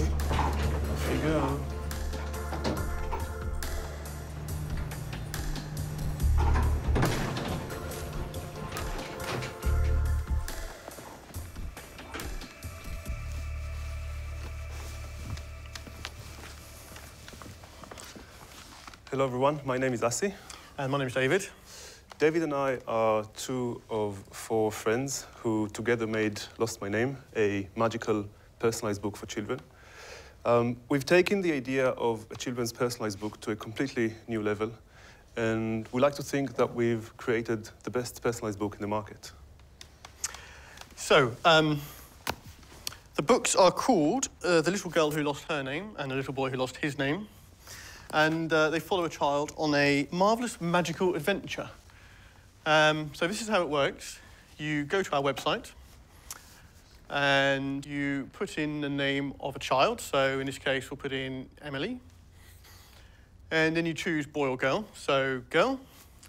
go. Off you go. Hello, everyone. My name is Asi. And my name is David. David and I are two of four friends who together made Lost My Name, a magical personalized book for children. Um, we've taken the idea of a children's personalized book to a completely new level, and we like to think that we've created the best personalized book in the market. So, um, the books are called uh, The Little Girl Who Lost Her Name and The Little Boy Who Lost His Name and uh, they follow a child on a marvellous magical adventure. Um, so this is how it works. You go to our website and you put in the name of a child. So in this case, we'll put in Emily. And then you choose boy or girl. So girl,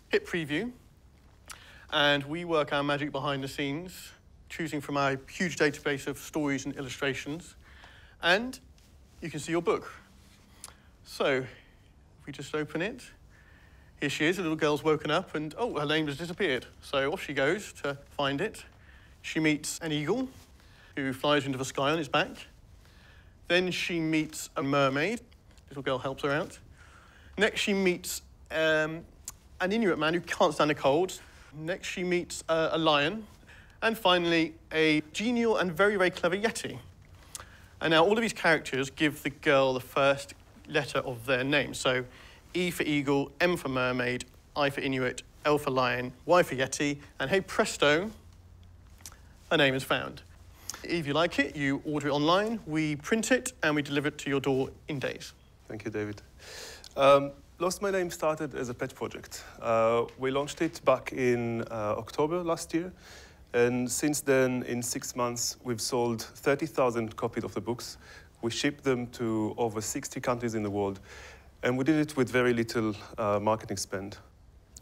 hit preview. And we work our magic behind the scenes, choosing from our huge database of stories and illustrations. And you can see your book. So if we just open it, here she is, the little girl's woken up and, oh, her name has disappeared. So off she goes to find it. She meets an eagle who flies into the sky on his back. Then she meets a mermaid. Little girl helps her out. Next, she meets um, an Inuit man who can't stand the cold. Next, she meets uh, a lion. And finally, a genial and very, very clever Yeti. And now all of these characters give the girl the first letter of their name. So E for eagle, M for mermaid, I for Inuit, L for lion, Y for Yeti, and hey presto, a name is found. If you like it, you order it online, we print it, and we deliver it to your door in days. Thank you, David. Um, Lost My Name started as a pet project. Uh, we launched it back in uh, October last year, and since then, in six months, we've sold 30,000 copies of the books, we shipped them to over 60 countries in the world, and we did it with very little uh, marketing spend.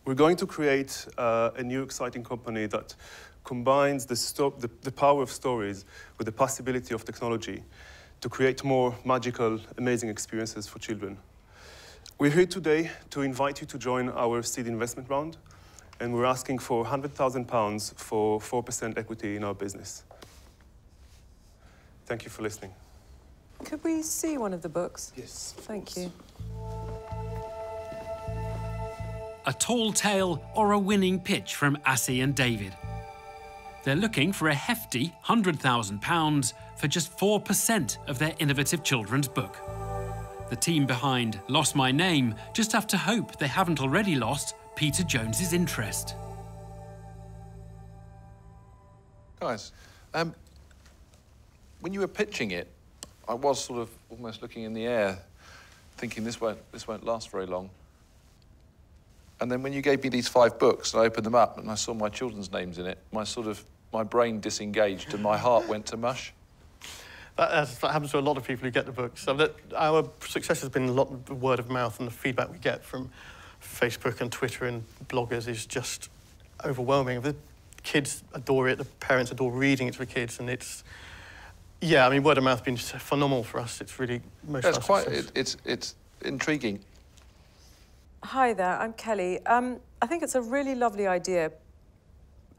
We're going to create uh, a new exciting company that combines the, the, the, power of stories with the possibility of technology to create more magical, amazing experiences for children. We're here today to invite you to join our seed investment round, and we're asking for £100,000 for 4% equity in our business. Thank you for listening. Could we see one of the books? Yes. Thank you. A tall tale or a winning pitch from Asi and David. They're looking for a hefty £100,000 for just 4% of their innovative children's book. The team behind Lost My Name just have to hope they haven't already lost Peter Jones's interest. Guys, um, when you were pitching it, I was sort of almost looking in the air, thinking this won't, this won't last very long. And then when you gave me these five books, and I opened them up and I saw my children's names in it, my sort of, my brain disengaged and my heart went to mush. That, that, happens to a lot of people who get the books. So that our success has been a lot of word of mouth and the feedback we get from Facebook and Twitter and bloggers is just overwhelming. The kids adore it, the parents adore reading it to the kids, and it's yeah, I mean, word of mouth has been phenomenal for us. It's really most. That's quite. It, it's it's intriguing. Hi there, I'm Kelly. Um, I think it's a really lovely idea.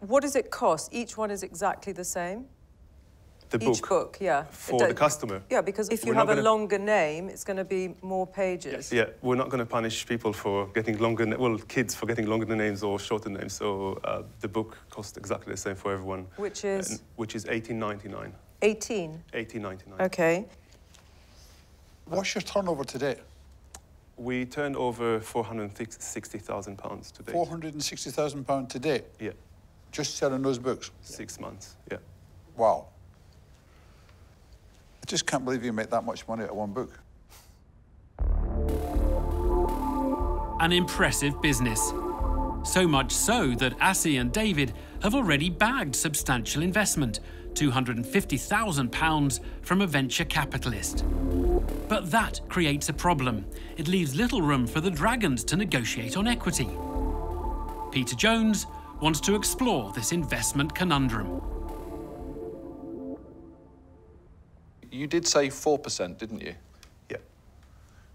What does it cost? Each one is exactly the same. The book. Each book, yeah. For the customer. Yeah, because if you we're have a longer name, it's going to be more pages. Yes. Yeah, we're not going to punish people for getting longer, well, kids for getting longer names or shorter names. So uh, the book costs exactly the same for everyone. Which is? And, which is 18.99. 18? 1899. Okay. What's your turnover today? We turned over £460,000 today. £460,000 today? Yeah. Just selling those books? Six months, yeah. Wow. I just can't believe you make that much money out of one book. An impressive business. So much so that Asi and David have already bagged substantial investment £250,000 from a venture capitalist. But that creates a problem. It leaves little room for the Dragons to negotiate on equity. Peter Jones wants to explore this investment conundrum. you did say 4%, didn't you? Yeah.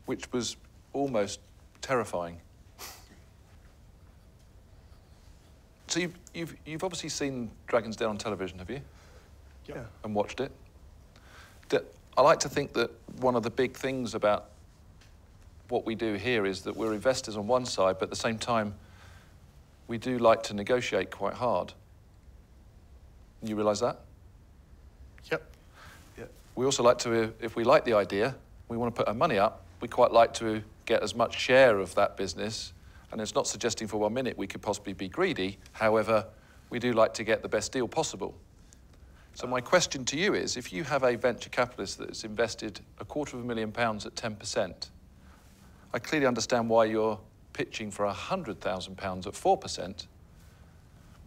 Which was almost terrifying. so you've, you've, you've obviously seen Dragon's Den on television, have you? Yeah. And watched it. I like to think that one of the big things about what we do here is that we're investors on one side, but at the same time, we do like to negotiate quite hard. You realise that? Yep. Yeah. We also like to, if we like the idea, we want to put our money up, we quite like to get as much share of that business. And it's not suggesting for one minute we could possibly be greedy. However, we do like to get the best deal possible. So my question to you is, if you have a venture capitalist that's invested a quarter of a million pounds at 10%, I clearly understand why you're pitching for £100,000 at 4%,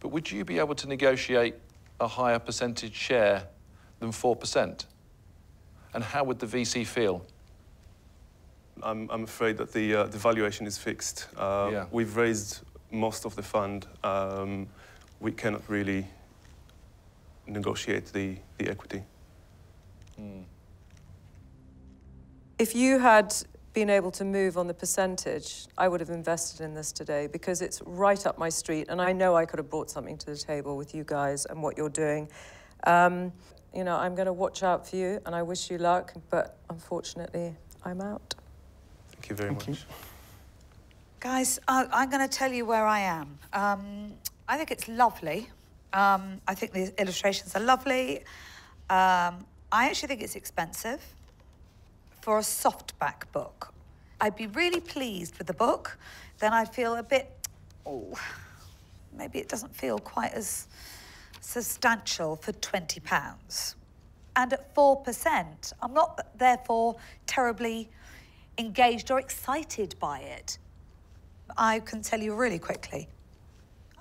but would you be able to negotiate a higher percentage share than 4%? And how would the VC feel? I'm, I'm afraid that the, uh, the valuation is fixed. Uh, Yeah. We've raised most of the fund. Um, we cannot really negotiate the, the equity. If you had been able to move on the percentage, I would have invested in this today because it's right up my street, and I know I could have brought something to the table with you guys and what you're doing. Um, you know, I'm going to watch out for you, and I wish you luck, but unfortunately, I'm out. Thank you very Thank you. much. Guys, I, I'm going to tell you where I am. Um, I think it's lovely. Um, I think the illustrations are lovely. Um, I actually think it's expensive for a softback book. I'd be really pleased with the book. Then I'd feel a bit, oh, maybe it doesn't feel quite as substantial for £20. And at 4%, I'm not therefore terribly engaged or excited by it. I can tell you really quickly.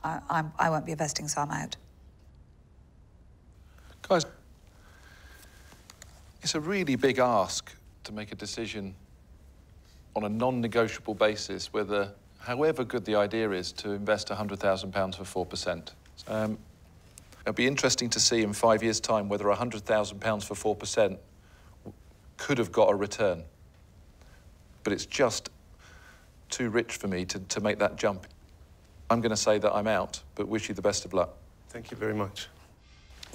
I, I'm, I won't be investing, so I'm out. Guys, it's a really big ask to make a decision on a non-negotiable basis whether, however good the idea is, to invest £100,000 for 4%. Um, it'll be interesting to see in five years' time whether £100,000 for 4% could have got a return. But it's just too rich for me to, to make that jump. I'm going to say that I'm out, but wish you the best of luck. Thank you very much.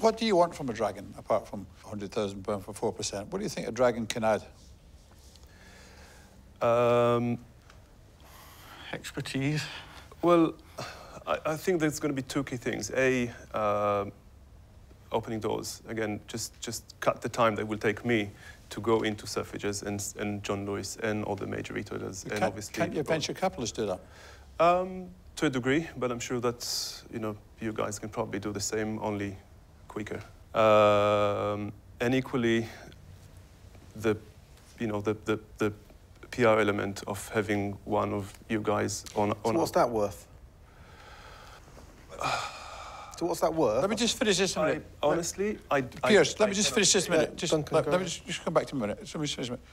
What do you want from a dragon, apart from £100,000 for 4%? What do you think a dragon can add? Um, Expertise. well, I, I think there's going to be two key things. A, uh, opening doors. Again, just, just cut the time that will take me to go into Selfridges and, and John Lewis and all the major retailers. and Can't, obviously, can't your venture capitalists do that? Um, to a degree, but I'm sure that you know you guys can probably do the same, only quicker. Um, and equally, the you know the, the, the PR element of having one of you guys on So on. what's that worth? so what's that worth? Let me just finish this a I, minute. honestly, I. I- Piers, let I me just cannot- finish this a minute. Yeah, just, Duncan, let, let me just, just come back to a minute. Let me just finish a minute.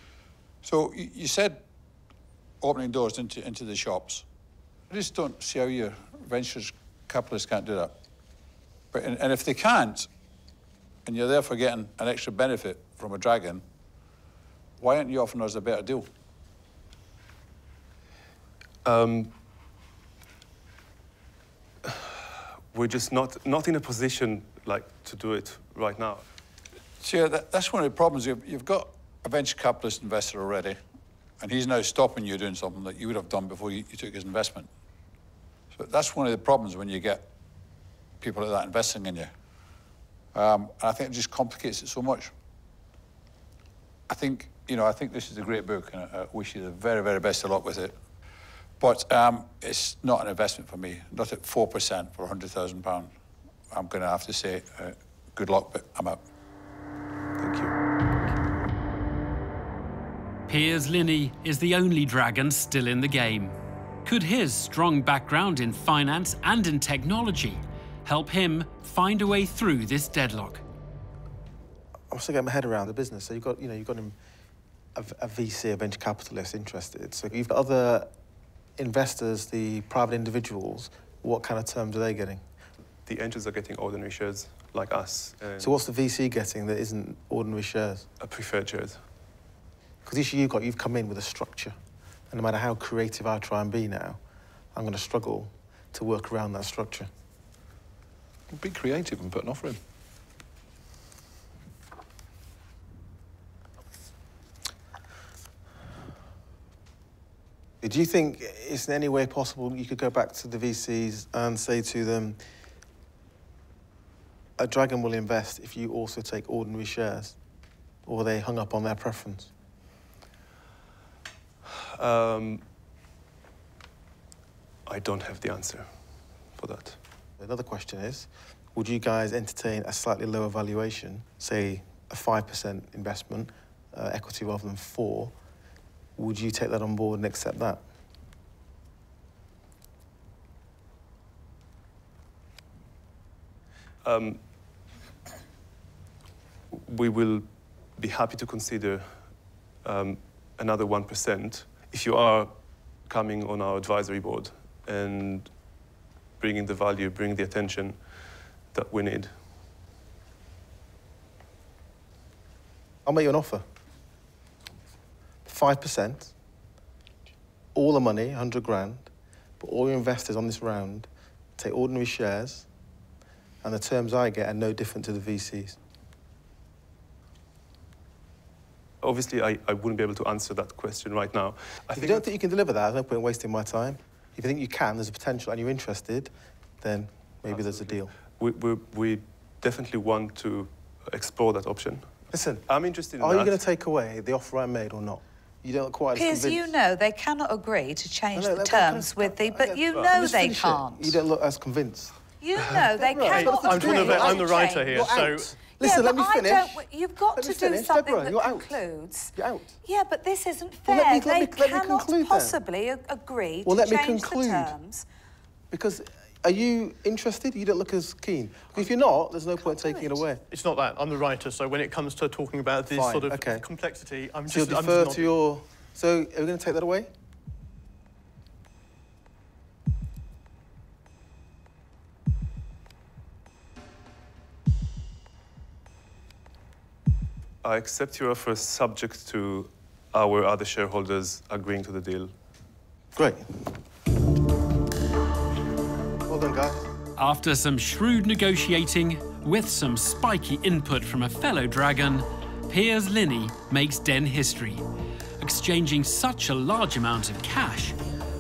So you, you said opening doors into, into the shops. I just don't see how your ventures capitalists can't do that. But, and, and if they can't, and you're therefore getting an extra benefit from a dragon, why aren't you offering us a better deal? Um, we're just not not in a position like to do it right now. See, uh, that, that's one of the problems. You've, you've got a venture capitalist investor already, and he's now stopping you doing something that you would have done before you, you took his investment. So that's one of the problems when you get people like that investing in you. Um, and I think it just complicates it so much. I think, you know, I think this is a great book, and I, I wish you the very, very best of luck with it. But um, it's not an investment for me, not at 4% for £100,000. I'm going to have to say uh, good luck, but I'm out. Thank you. Piers Linney is the only dragon still in the game. Could his strong background in finance and in technology help him find a way through this deadlock? I'm still getting my head around the business. So you've got, you know, you've got him, a, a VC, a venture capitalist interested. So you've got other investors, the private individuals. What kind of terms are they getting? The angels are getting ordinary shares, like us. So what's the VC getting that isn't ordinary shares? a preferred shares? Because the issue you've got, you've come in with a structure. And no matter how creative I try and be now, I'm going to struggle to work around that structure. Be creative and put an offer in. Do you think it's in any way possible you could go back to the VCs and say to them, a dragon will invest if you also take ordinary shares? Or are they hung up on their preference? Um, I don't have the answer for that. Another question is, would you guys entertain a slightly lower valuation, say a 5% investment, uh, equity rather than four? Would you take that on board and accept that? Um, we will be happy to consider um, another 1% if you are coming on our advisory board and bringing the value, bringing the attention that we need. I'll make you an offer. 5%, all the money, 100 grand, but all your investors on this round take ordinary shares, and the terms I get are no different to the VCs. Obviously, I, I wouldn't be able to answer that question right now. I If you don't think you can deliver that, there's no point in wasting my time. If you think you can, there's a potential, and you're interested, then maybe there's a deal. we, we, we definitely want to explore that option. Listen, I'm interested in are that. you going to take away the offer I made or not? You don't look quite as Piers, convinced. you know they cannot agree to change No, no, the let- let- can terms with the, but you Can know they can't. You don't look as convinced. You know they Deborah, cannot I'm agree trying to be- to I'm the writer here, You're so- out. Listen, yeah, let me but finish. I don't, you've got Let to do finish. something Deborah, that you're out. concludes. You're out. Yeah, but this isn't fair. Well, let me- let they me- let me cannot conclude then. possibly a- agree Well, to let me conclude. the terms. Because uh, are you interested? You don't look as keen. If you're not, there's no point taking it it. away. It's not that. I'm the writer, so when it comes to talking about this Fine, sort of okay. complexity, I'm So you'll just I'm defer just to your... So are we going to take that away? I accept your offer subject to our other shareholders agreeing to the deal. Great. Well done, guys. After some shrewd negotiating, with some spiky input from a fellow dragon, Piers Linney makes Den history, exchanging such a large amount of cash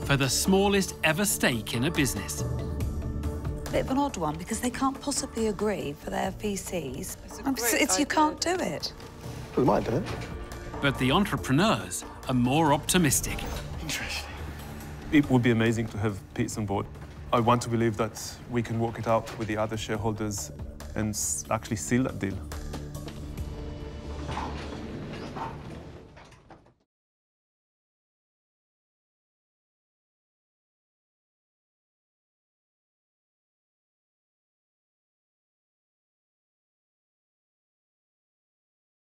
for the smallest ever stake in a business. Bit of an odd one because they can't possibly agree for their VCs. a Um, it's, you idea. can't do it. Well, we might do it. But the entrepreneurs are more optimistic. Interesting. It would be amazing to have Pete on board. I want to believe that we can work it out with the other shareholders and actually seal that deal.